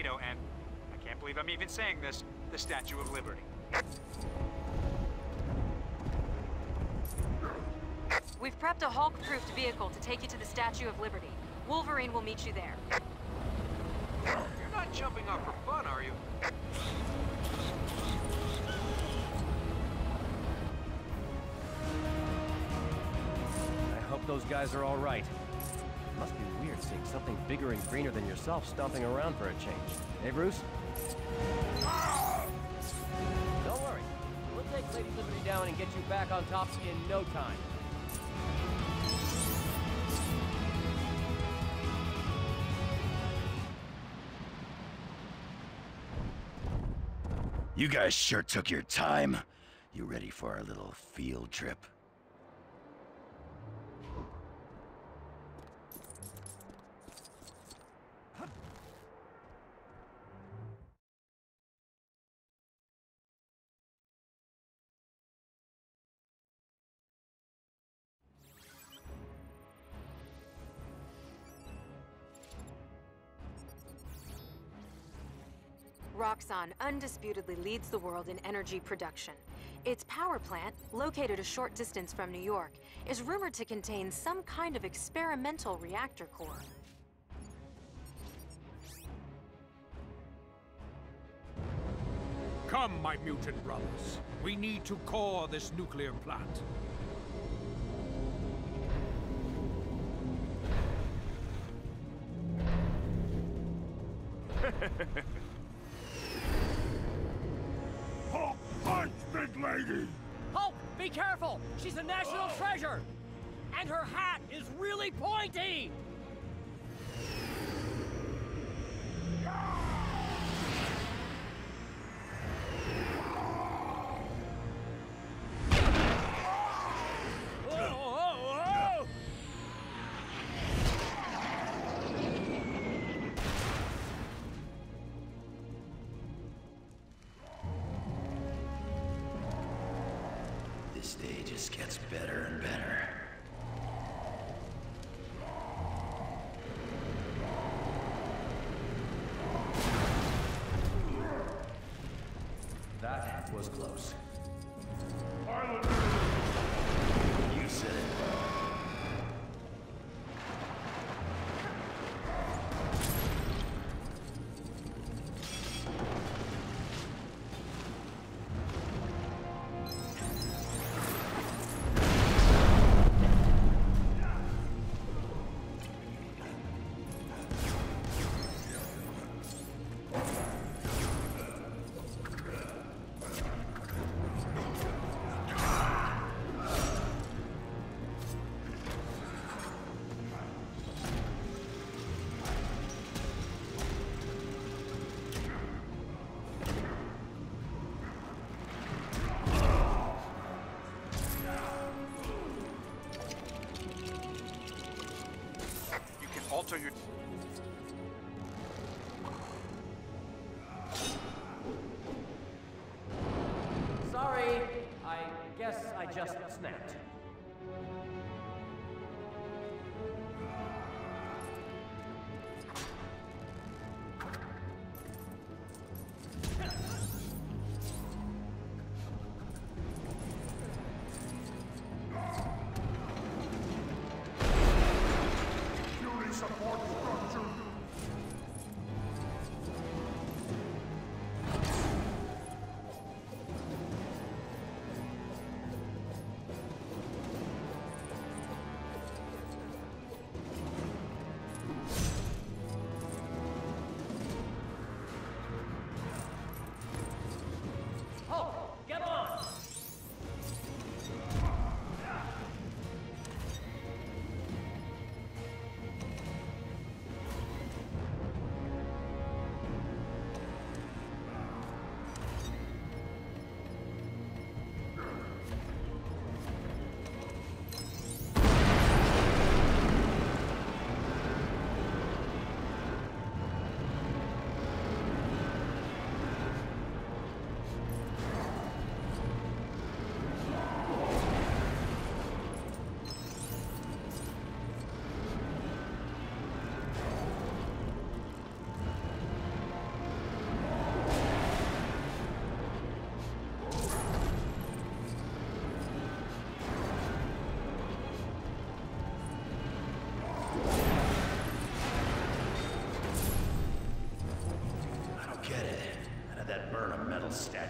Magneto and, I can't believe I'm even saying this, the Statue of Liberty. We've prepped a Hulk-proofed vehicle to take you to the Statue of Liberty. Wolverine will meet you there. You're not jumping off for fun, are you? I hope those guys are all right. Must be weird seeing something bigger and greener than yourself stomping around for a change. Hey, Bruce? Don't worry. We'll take Lady Liberty down and get you back on top in no time. You guys sure took your time. You ready for our little field trip? Roxxon undisputedly leads the world in energy production. Its power plant, located a short distance from New York, is rumored to contain some kind of experimental reactor core. Come, my mutant brothers. We need to core this nuclear plant. Hulk, be careful! She's a national oh. treasure! And her hat is really pointy! Oh, better and better. That was close. You said it. Just snapped.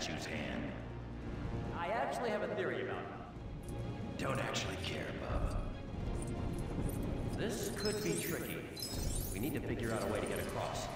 Statue's hand? I actually have a theory about it. Don't actually care, Bub. This could be tricky. We need to figure out a way to get across.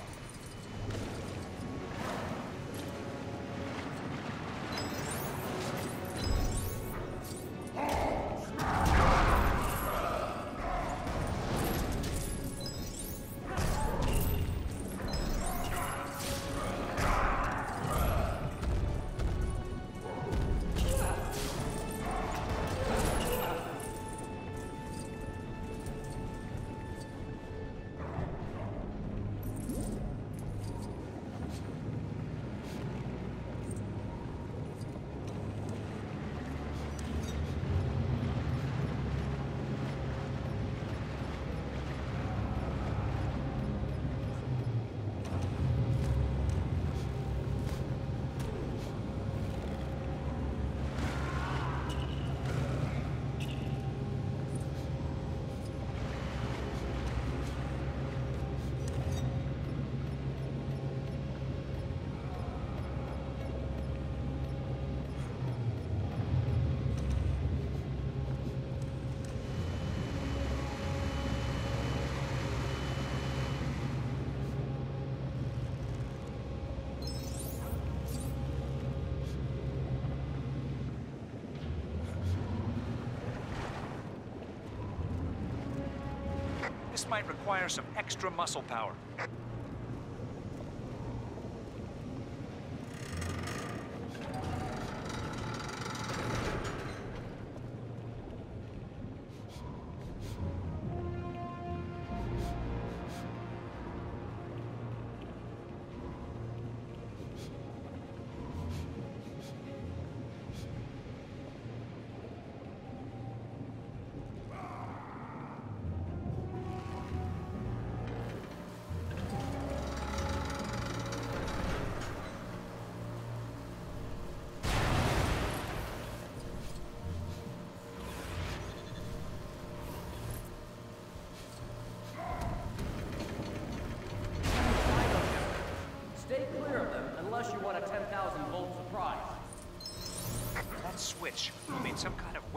This might require some extra muscle power.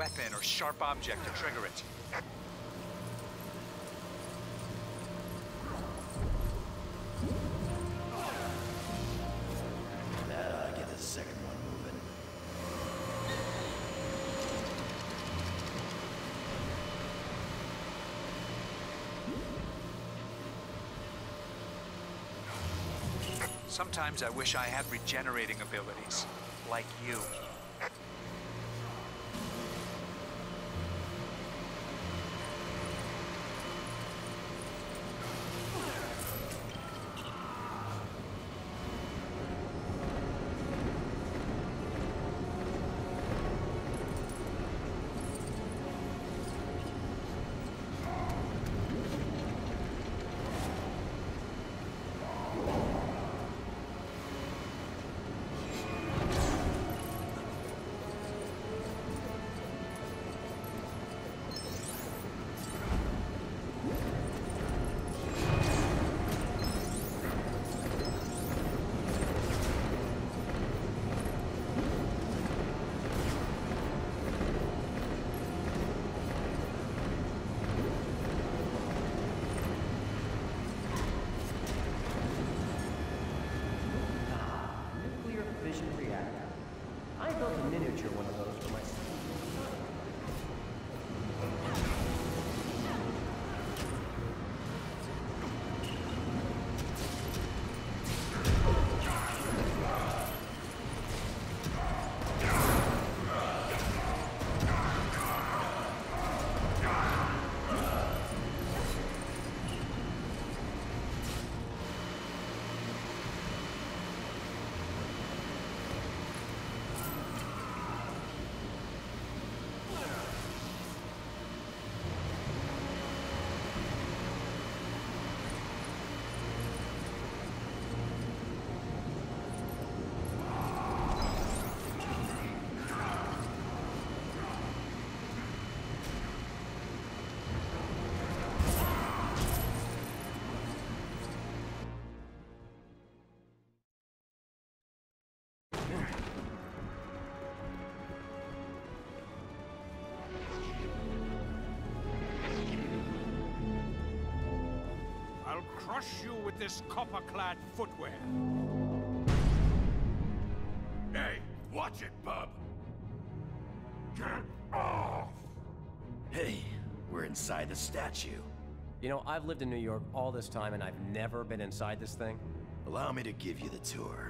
Weapon or sharp object to trigger it. Sometimes I wish I had regenerating abilities, like you. Crush you with this copper-clad footwear. Hey, watch it, bub. Get off! Hey, we're inside the statue. You know, I've lived in New York all this time and I've never been inside this thing. Allow me to give you the tour.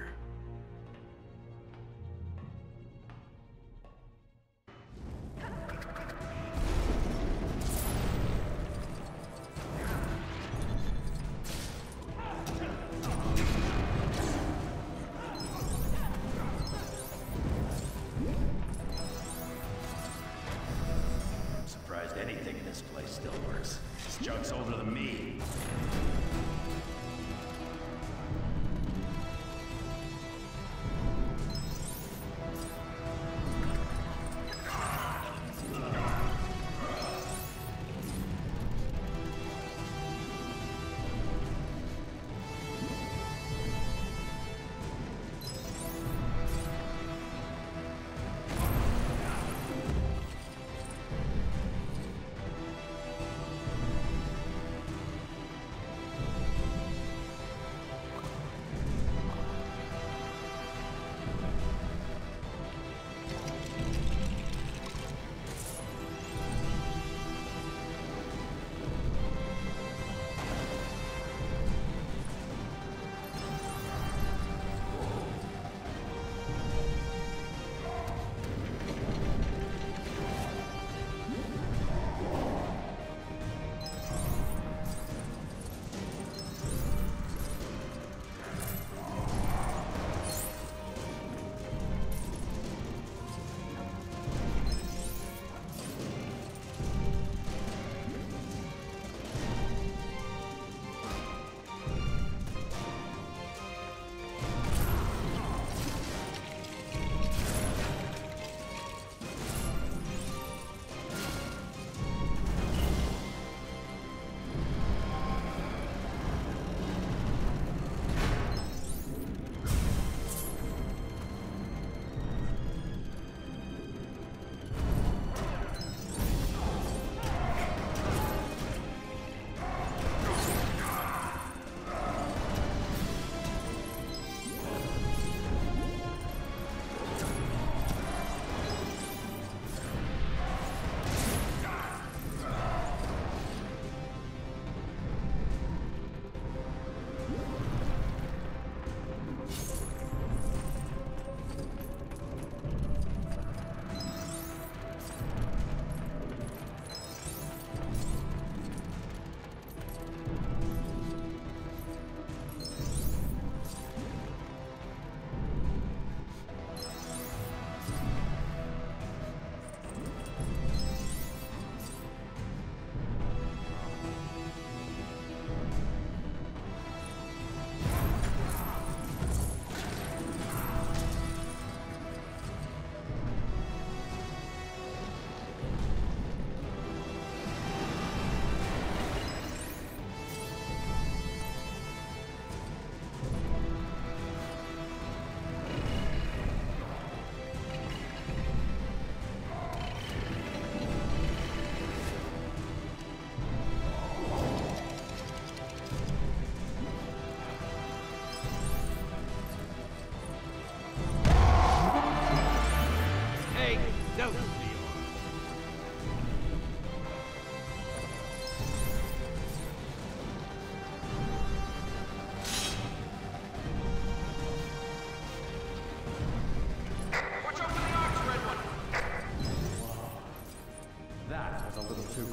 Anything in this place still works. This junk's older than me.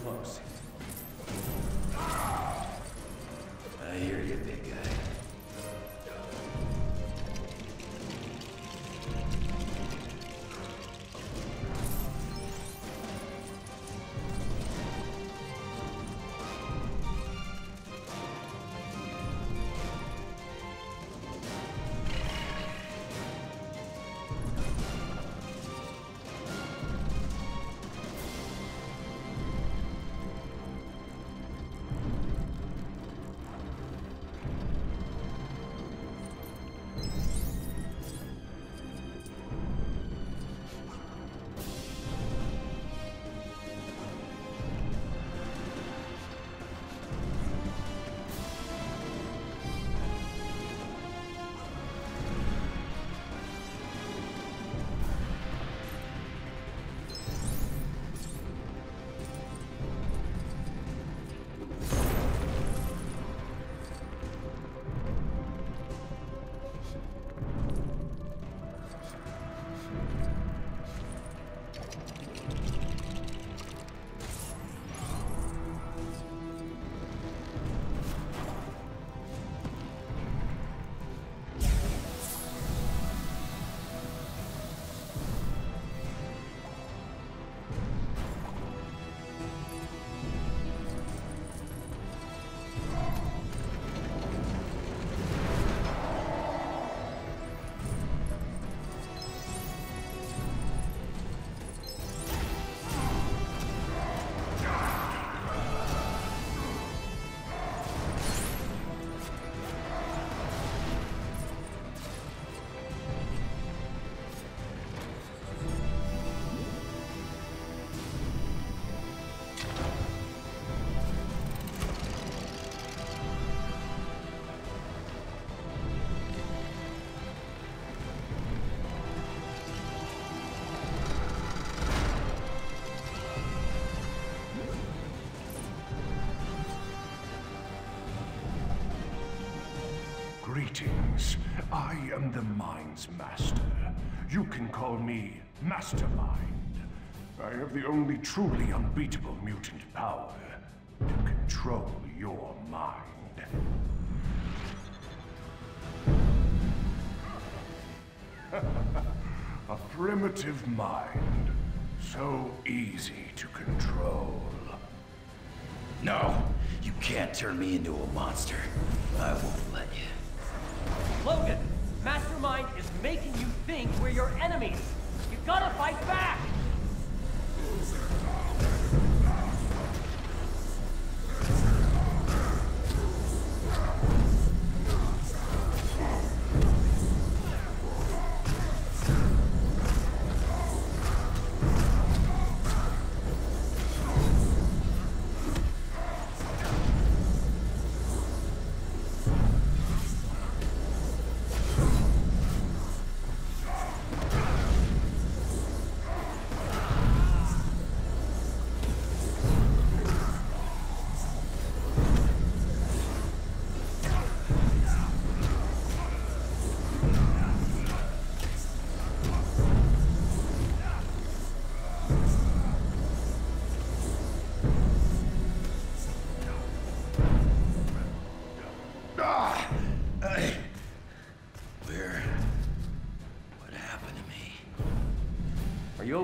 Close. Greetings. I am the Mind's Master. You can call me Mastermind. I have the only truly unbeatable mutant power to control your mind. A primitive mind. So easy to control. No, you can't turn me into a monster. I won't let you. Logan, Mastermind is making you think we're your enemies. You gotta fight back!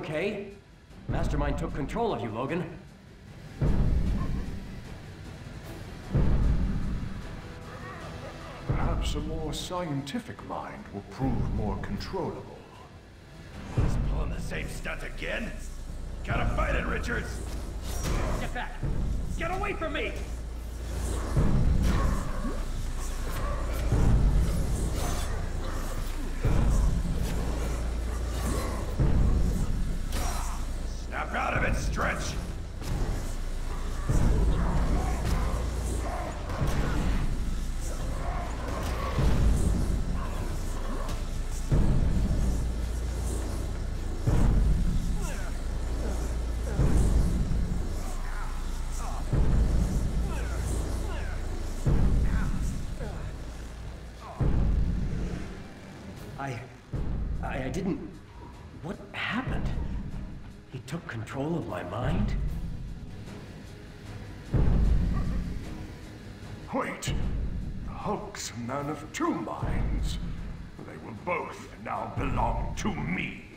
Okay? Mastermind took control of you, Logan. Perhaps a more scientific mind will prove more controllable. He's pulling the same stunt again? Gotta fight it, Richards! Get back! Get away from me! Mind? Wait! The Hulk's a man of two minds. They will both now belong to me.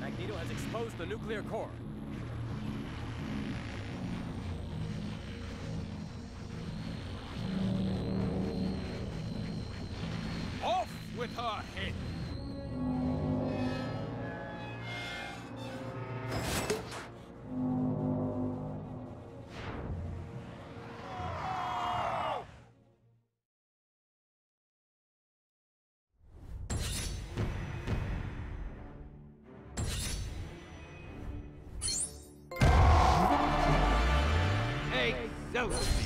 Magneto has exposed the nuclear core. Off with her you.